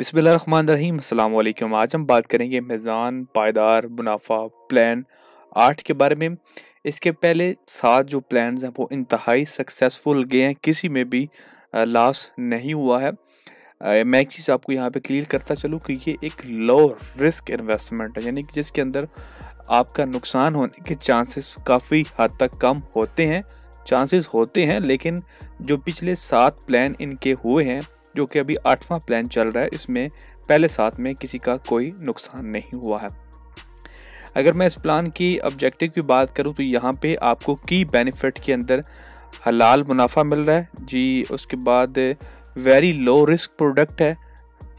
अस्सलाम वालेकुम आज हम बात करेंगे मेज़ान, पायदार, मुनाफा, प्लान आठ के बारे में। इसके पहले सात जो प्लान्स हैं, वो इंतहाई सक्सेसफुल गए हैं, किसी में भी लॉस नहीं हुआ है। मैं एक चीज़ आपको यहाँ पे क्लियर करता चलूँ कि ये एक लो रिस्क इन्वेस्टमेंट है, यानी कि जिसके अंदर आपका नुकसान होने के चांसेस काफ़ी हद तक कम होते हैं चांसेस होते हैं, लेकिन जो पिछले सात प्लान इनके हुए हैं जो कि अभी आठवां प्लान चल रहा है, इसमें पहले साथ में किसी का कोई नुकसान नहीं हुआ है। अगर मैं इस प्लान की ऑब्जेक्टिव की बात करूँ तो यहाँ पे आपको की बेनिफिट के अंदर हलाल मुनाफा मिल रहा है। जी, उसके बाद वेरी लो रिस्क प्रोडक्ट है,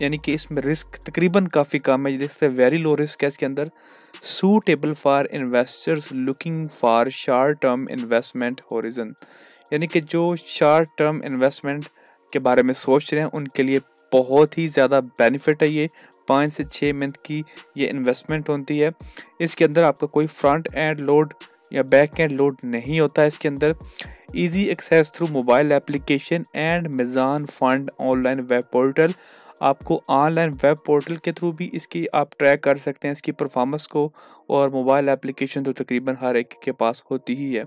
यानी कि इसमें रिस्क तकरीबन काफ़ी कम है। हैं वेरी लो रिस्क है इसके अंदर। Suitable for investors looking for short term investment horizon यानी कि जो शार्ट टर्म इन्वेस्टमेंट के बारे में सोच रहे हैं, उनके लिए बहुत ही ज़्यादा बेनिफिट है ये। पाँच से छः मंथ की ये इन्वेस्टमेंट होती है। इसके अंदर आपका कोई फ्रंट एंड लोड या बैक एंड लोड नहीं होता है इसके अंदर। Easy access through mobile application and Meezan fund online web portal आपको ऑनलाइन वेब पोर्टल के थ्रू भी इसकी आप ट्रैक कर सकते हैं, इसकी परफॉर्मेंस को, और मोबाइल एप्लीकेशन तो तकरीबन हर एक के पास होती ही है।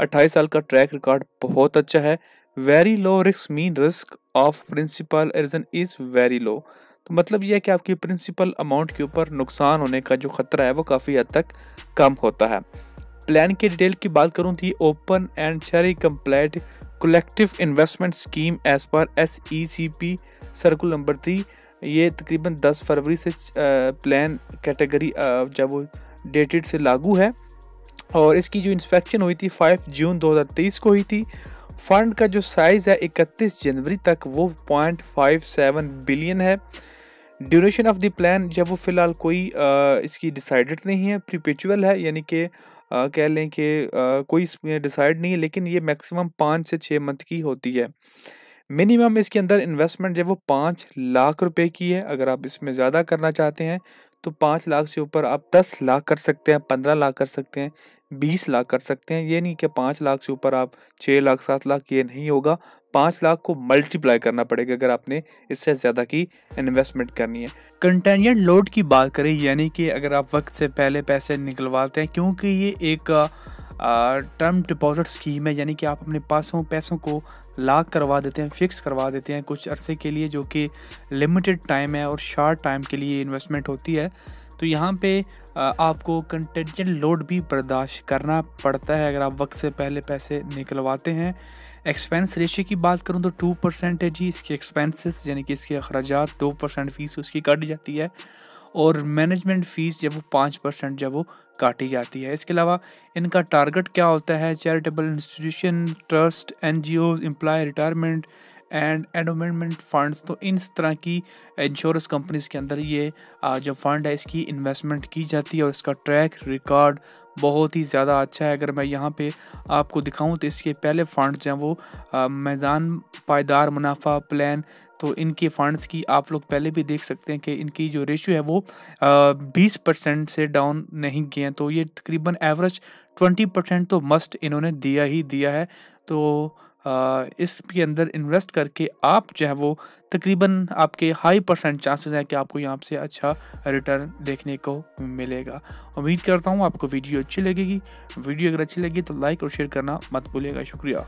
अट्ठाईस साल का ट्रैक रिकॉर्ड बहुत अच्छा है। Very low risk mean risk of principal erosion is very low तो मतलब यह है कि आपकी प्रिंसिपल अमाउंट के ऊपर नुकसान होने का जो ख़तरा है वो काफ़ी हद तक कम होता है। प्लान की डिटेल की बात करूँ थी open end Shariah compliant collective investment scheme as per S E C P circular number three ये तकरीबन 10 फरवरी से प्लान कैटेगरी जब वो डेटेड से लागू है। और इसकी जो इंस्पेक्शन हुई थी 5 जून 2023 को हुई थी फंड का जो साइज़ है 31 जनवरी तक वो 0.57 बिलियन है। ड्यूरेशन ऑफ़ द प्लान जब वो फ़िलहाल कोई आ, इसकी डिसाइडेड नहीं है प्रीपेचुअल है यानी कि कह लें कि कोई इसमें डिसाइड नहीं है लेकिन ये मैक्सिमम पाँच से छः मंथ की होती है। मिनिमम इसके अंदर इन्वेस्टमेंट जब वो पाँच लाख रुपए की है अगर आप इसमें ज़्यादा करना चाहते हैं तो पाँच लाख से ऊपर आप दस लाख कर सकते हैं, पंद्रह लाख कर सकते हैं, बीस लाख कर सकते हैं। ये नहीं कि पाँच लाख से ऊपर आप छः लाख, सात लाख, ये नहीं होगा। पाँच लाख को मल्टीप्लाई करना पड़ेगा अगर आपने इससे ज़्यादा की इन्वेस्टमेंट करनी है। कंटेनियर लोड की बात करें, यानी कि अगर आप वक्त से पहले पैसे निकलवाते हैं, क्योंकि ये एक टर्म डिपॉजिट स्कीम है, यानी कि आप अपने पासों, पैसों को लाक करवा देते हैं फिक्स करवा देते हैं कुछ अरसे के लिए जो कि लिमिटेड टाइम है और शार्ट टाइम के लिए इन्वेस्टमेंट होती है। तो यहाँ पे आपको कंटेंजेंट लोड भी बर्दाश्त करना पड़ता है अगर आप वक्त से पहले पैसे निकलवाते हैं। एक्सपेंस रेशियो की बात करूँ तो टू परसेंट है जी, इसके एक्सपेंसेस यानी कि इसके अखराज दो परसेंट फ़ीस उसकी कट जाती है। और मैनेजमेंट फ़ीस जब वो पाँच परसेंट जब वो काटी जाती है। इसके अलावा इनका टारगेट क्या होता है? Charitable institution trust N G O retirement and endowment funds तो इन तरह की इंश्योरेंस कंपनीज़ के अंदर ये जो फंड है, इसकी इन्वेस्टमेंट की जाती है और इसका ट्रैक रिकॉर्ड बहुत ही ज़्यादा अच्छा है। अगर मैं यहाँ पे आपको दिखाऊँ तो इसके पहले फंड जो हैं वो मैज़ान पायदार मुनाफा प्लान तो इनके फंड्स की आप लोग पहले भी देख सकते हैं कि इनकी जो रेशियो है वो बीस परसेंट से डाउन नहीं गए हैं। तो ये तकरीबन एवरेज ट्वेंटी परसेंट तो मस्ट इन्होंने दिया ही दिया है। तो इसके अंदर इन्वेस्ट करके आप जो है वो तकरीबन आपके हाई परसेंट चांसेस हैं कि आपको यहाँ से अच्छा रिटर्न देखने को मिलेगा। उम्मीद करता हूँ आपको वीडियो अच्छी लगेगी। वीडियो अगर अच्छी लगी तो लाइक और शेयर करना मत भूलिएगा। शुक्रिया।